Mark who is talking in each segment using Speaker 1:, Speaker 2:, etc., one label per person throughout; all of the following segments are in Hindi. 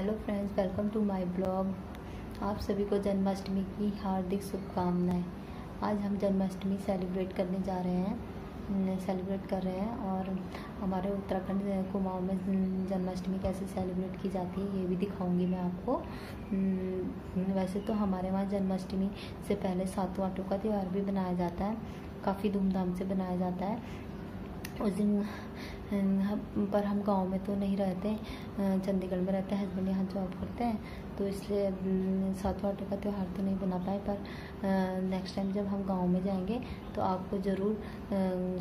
Speaker 1: Hello friends welcome to my blog आप सभी को जन्माष्टमी की हार्दिक शुभकामनाएँ। आज हम जन्माष्टमी सेलिब्रेट करने जा रहे हैं। सेलिब्रेट कर रहे हैं और हमारे उत्तराखंड कुमाऊँ में जन्माष्टमी कैसे सेलिब्रेट की जाती है, ये भी दिखाऊँगी मैं आपको। वैसे तो हमारे वहाँ जन्माष्टमी से पहले सातों आठों का त्यौहार भी बनाया जाता है। काफ़ी धूमधाम से बनाया जाता है। उस दिन पर हम गाँव में तो नहीं रहते चंडीगढ़ में रहते हैं, हस्बैंड यहाँ जॉब करते हैं तो इसलिए सातवां आटे का त्यौहार तो नहीं बना पाए, पर नेक्स्ट टाइम जब हम गाँव में जाएँगे तो आपको ज़रूर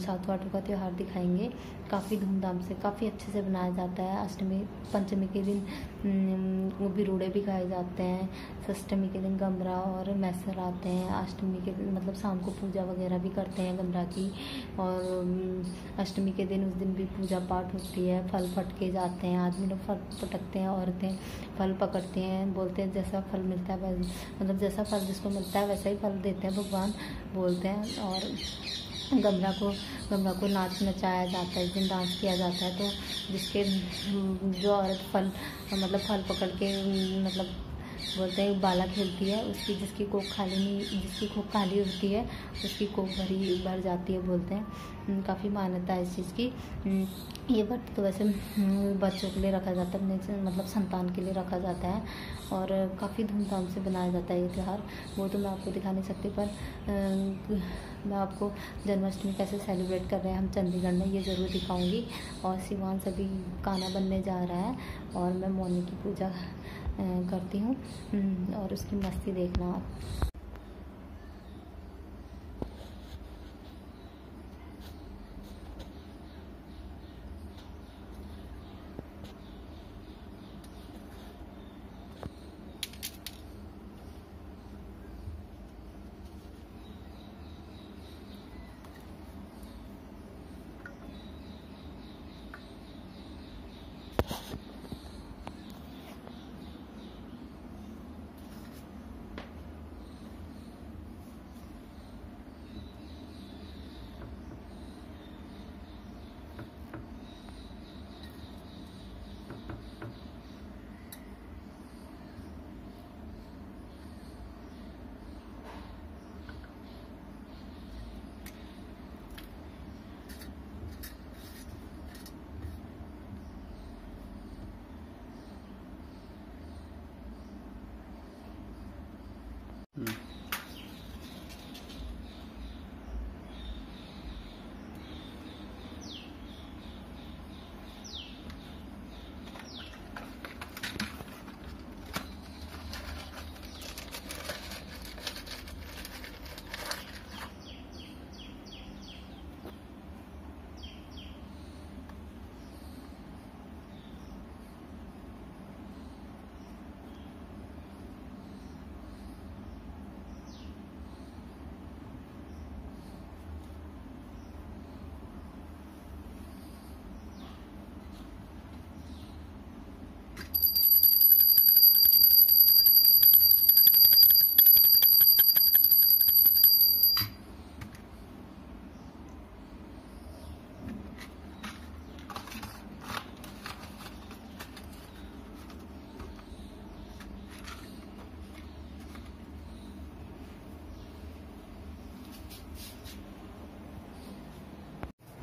Speaker 1: सातवां आटों का त्यौहार दिखाएँगे। काफ़ी धूमधाम से, काफ़ी अच्छे से बनाया जाता है। अष्टमी, पंचमी के दिन बिरूड़े भी खाए जाते हैं। षष्टमी के दिन गमरा और मैसर आते हैं। अष्टमी के दिन मतलब शाम को पूजा वगैरह भी करते हैं गमरा की। और अष्टमी के दिन उस दिन भी पूजा पाठ होती है। फल फटके जाते हैं, आदमी लोग फल पटकते हैं, औरतें फल पकड़ते हैं। बोलते हैं, जैसा फल मिलता है मतलब जैसा फल जिसको मिलता है, वैसा ही फल देते हैं, भगवान बोलते हैं। और गमला को गमला को नाच नचाया जाता है जिन डांस किया जाता है तो जिसके, जो औरत फल मतलब फल पकड़ के मतलब बोलते हैं बाला खेलती है, उसकी जिसकी कोख खाली नहीं, जिसकी कोख खाली होती है, उसकी कोख भरी, भर जाती है बोलते हैं। काफ़ी मान्यता है इस चीज़ की। ये व्रत तो वैसे बच्चों के लिए रखा जाता है मतलब संतान के लिए रखा जाता है, और काफ़ी धूमधाम से बनाया जाता है ये त्यौहार। वो तो मैं आपको दिखा नहीं सकती, पर मैं आपको जन्माष्टमी कैसे सेलिब्रेट कर रहे हैं, हम चंडीगढ़ में, ये ज़रूर दिखाऊँगी। और सिवान सभी खाना बनने जा रहा है, और मैं मौनी की पूजा करती हूँ। और उसकी मस्ती देखना। आप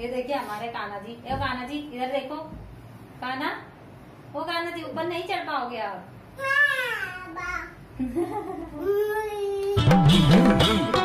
Speaker 1: ये देखिए हमारे काना जी। ये काना जी इधर देखो। काना वो काना जी ऊपर नहीं चढ़ पाओगे आप?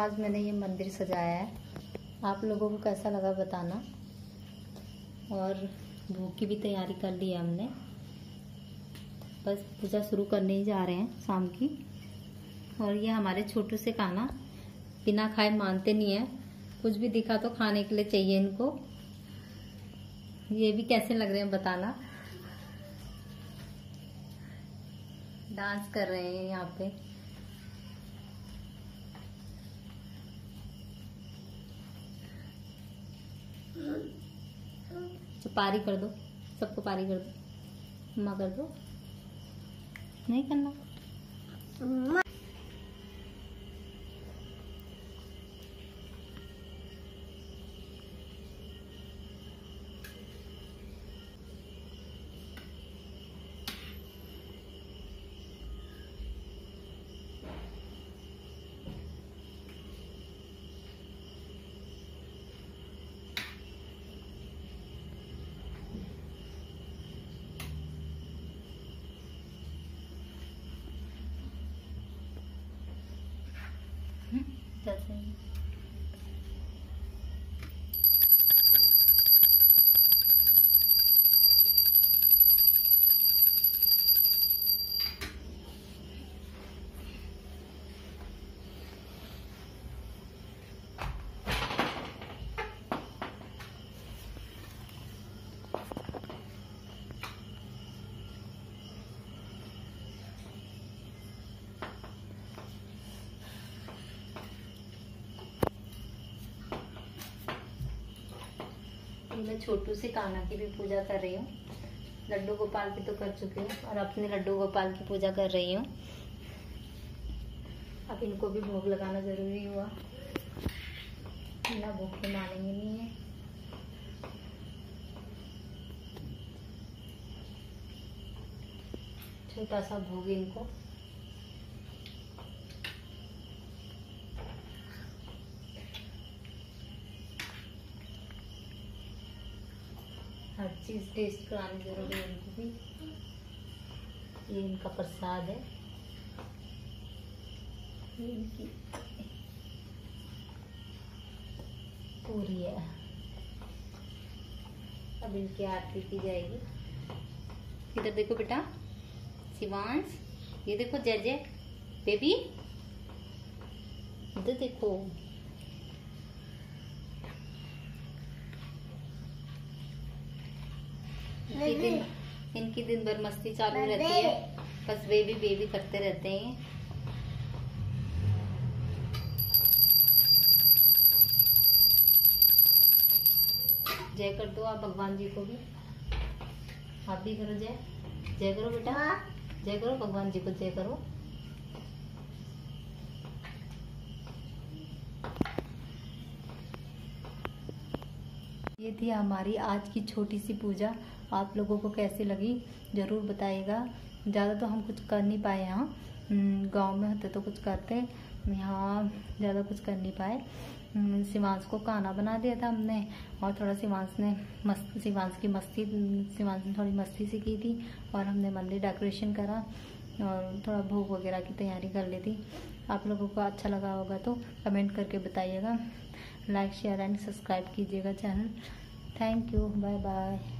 Speaker 1: आज मैंने ये मंदिर सजाया है। आप लोगों को कैसा लगा बताना। और भूख की भी तैयारी कर ली है हमने। बस पूजा शुरू करने ही जा रहे हैं शाम की। और ये हमारे छोटू से खाना। बिना खाए मानते नहीं है। कुछ भी दिखा तो खाने के लिए चाहिए इनको। ये भी कैसे लग रहे हैं बताना। डांस कर रहे हैं यहाँ पे। तो पारी कर दो सबको पारी कर दो। अम्मा कर दो। नहीं करना। जैसे मैं छोटू से कान्हा की भी पूजा कर रही हूँ। लड्डू गोपाल की तो कर चुकी हूँ और अपने लड्डू गोपाल की पूजा कर रही हूँ। अब इनको भी भोग लगाना ज़रूरी हुआ। बिना भोग के मानेंगे नहीं है। छोटा सा भोग इनको। हर चीज़ टेस्ट करानी ज़रूरी है इनको भी। ये इनका प्रसाद है। ये इनकी पूरी है। अब इनकी आरती की जाएगी। इधर देखो बेटा, शिवांश, ये देखो जय जय, बेबी। इधर देखो। इनकी दिन इनकी दिन भर मस्ती चालू रहती है। बस बेबी बेबी करते रहते हैं। जय कर दो आप भगवान जी को भी। आप भी करो जय। जय करो बेटा। जय करो भगवान जी को जय करो। ये थी हमारी आज की छोटी सी पूजा। आप लोगों को कैसी लगी ज़रूर बताइएगा। ज़्यादा तो हम कुछ कर नहीं पाए यहाँ। हम्म, गाँव में होते तो कुछ करते। यहाँ ज़्यादा कुछ कर नहीं पाए। हम्म, शिवांश को खाना बना दिया था हमने और थोड़ा शिवांश ने मस्त शिवांश की मस्ती शिवांश ने थोड़ी मस्ती सी की थी और हमने मंदिर डेकोरेशन करा और थोड़ा भोग वगैरह की तैयारी कर ली थी। आप लोगों को अच्छा लगा होगा तो कमेंट करके बताइएगा। लाइक शेयर एंड सब्सक्राइब कीजिएगा channel. Thank you bye bye.